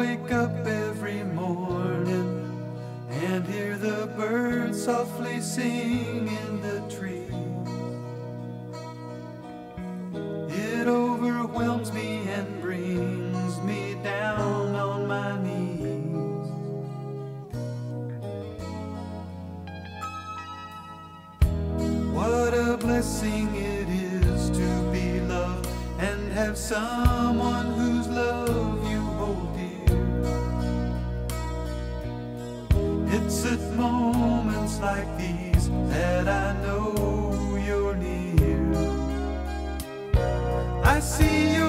wake up every morning and hear the birds softly sing in the trees. It overwhelms me and brings me down on my knees. What a blessing it is to be loved and have someone It's at moments like these that I know you're near. I see your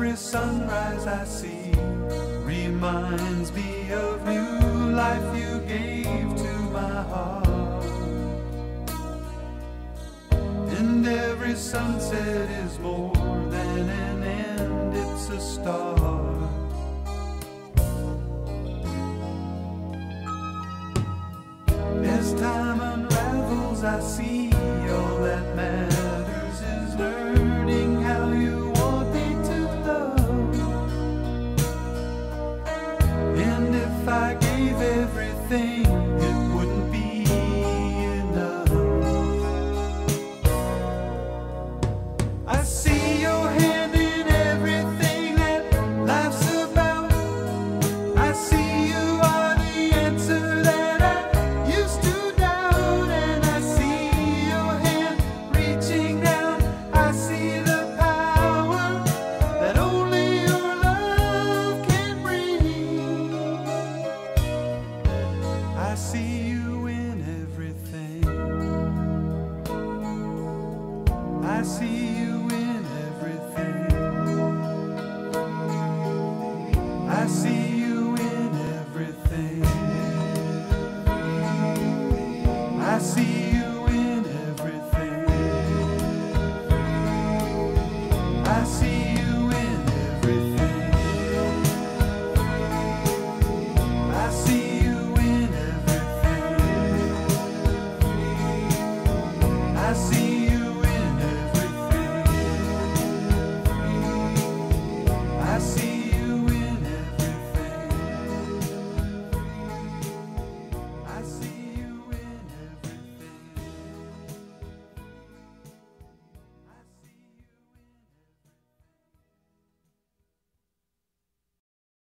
Every sunrise I see reminds me of new life you gave to my heart. And every sunset is more than an end, it's a start. As time unravels, I see all that matters everything, I see you in everything. I see you in everything. I see